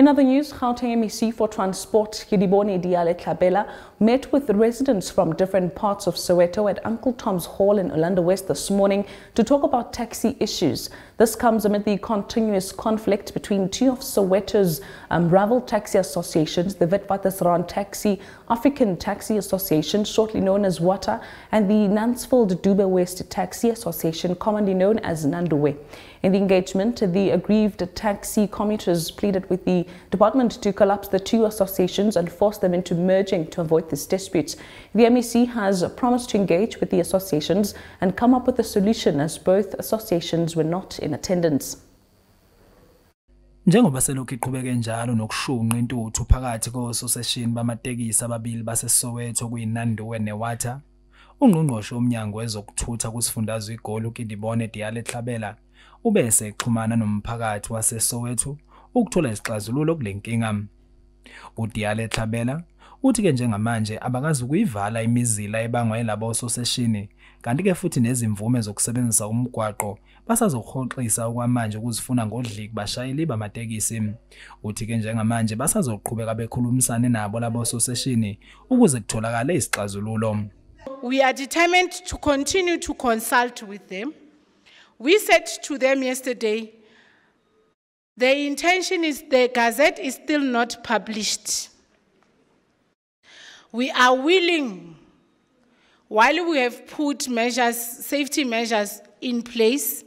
In other news, Gauteng MEC for Transport Kedibone Diale Tlhabela met with residents from different parts of Soweto at Uncle Tom's Hall in Orlando West this morning to talk about taxi issues. This comes amid the continuous conflict between two of Soweto's um, rival taxi associations, the Witwatersrand Taxi, African Taxi Association, shortly known as WATA, and the Nansfield Dube West Taxi Association, commonly known as Nanduwe. In the engagement, the aggrieved taxi commuters pleaded with the department to collapse the two associations and force them into merging to avoid this dispute. The MEC has promised to engage with the associations and come up with a solution as both associations were not in attendance. Njengoba selokhu iqhubeke njalo nokushunqa intuthu phakathi kososeshini bamatekisi ababili baseSoweto kuyinanduwe neWater, ungqongqoshe womnyango wezokuthutha kusifundazwe iGoli uKidibone Diale Tlhabela ubese exhumana nomphakathi waseSoweto ukuthola isixazululo kulenkinga. uDiale Tlhabela uthi ke njengamanje abakazi ukuyivala imizila ebangwa yilabo ososeshini kanti ke futhi nezimvume zokusebenzisa umgwaqo basazokuhoxisa okwamanje ukuzifuna ngodliki bashayeli bamatekisi. Uthi ke njengamanje basazoqhubeka bekhulumisane nabo labo ososeshini ukuze kutholakale isixazululo. We are determined to continue to consult with them. We said to them yesterday, the intention is the Gazette is still not published. We are willing, while we have put measures, safety measures in place,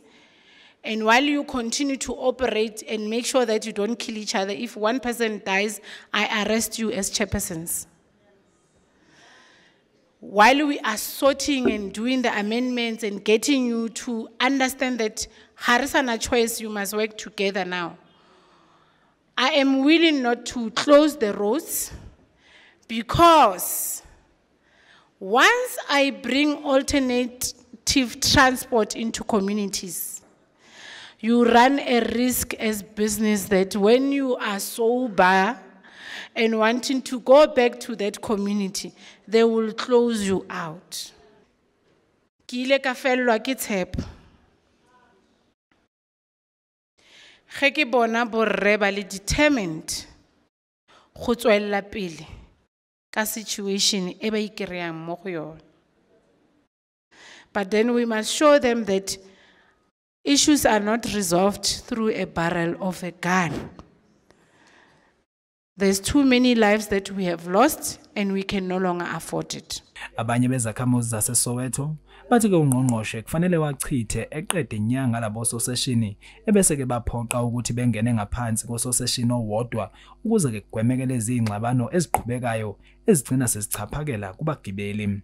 and while you continue to operate and make sure that you don't kill each other, if one person dies, I arrest you as chairpersons while we are sorting and doing the amendments and getting you to understand that Harisana choice, you must work together now. I am willing not to close the roads because once I bring alternative transport into communities, you run a risk as business that when you are sober, and wanting to go back to that community, they will close you out. Ke ka fellwa ke. Ge ke bona borre ba le determined go tswella pele ka situation e ba mo go. But then we must show them that issues are not resolved through a barrel of a gun. There's too many lives that we have lost and we can no longer afford it. Abanye bezakhamuzi zaseSoweto bathi ke ungqongqoshe kufanele wachithe eqede inyanga labo soseshini ebese ke baphoqa ukuthi bengene ngaphansi kososeshini owodwa ukuze ke kugwemekele izingxabano eziqhubekayo ezigcina sesichaphakela kubagibeli.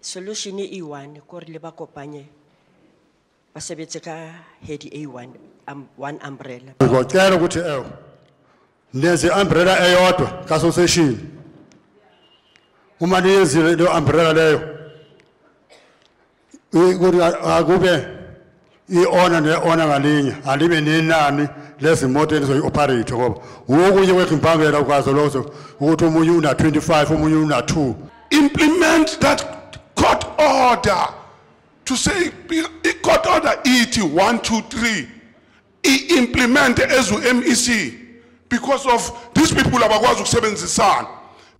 Solution e one kore le bakopanye basebetse ka head A1 um, one umbrella. Ngicela ukuthi ewe nenze umbrella eyodwa kasoseshini uma niyenzile le umbrella leyo ukuthi akube i-ona ne-ona ngalinye alibe nenani lezimoto elizoyi-operate ngoba wokunye kwethu impangela ukwazi lokho ukuthi omunye una-25 omunye una-2 implement that court order to say i-court order ithi 1 2 3 i-implement as u-mec because of these people abakwazi ukusebenzisana.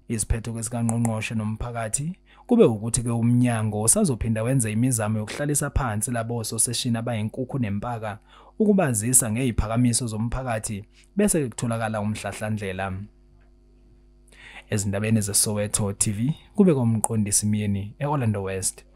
Isiphetho kwesikanqonqoshe nomphakathi kube ukuthi ke umnyango usazophinda wenze imizamo yokuhlalisa phansi labo ososeshini abayinkukhu nempaka ukubazisa ngeziphakamiso zomphakathi bese kutholakala umhlahlandlela. Ezindabeni zeSoweto TV kube komqondisi Miyeni eOrlando West.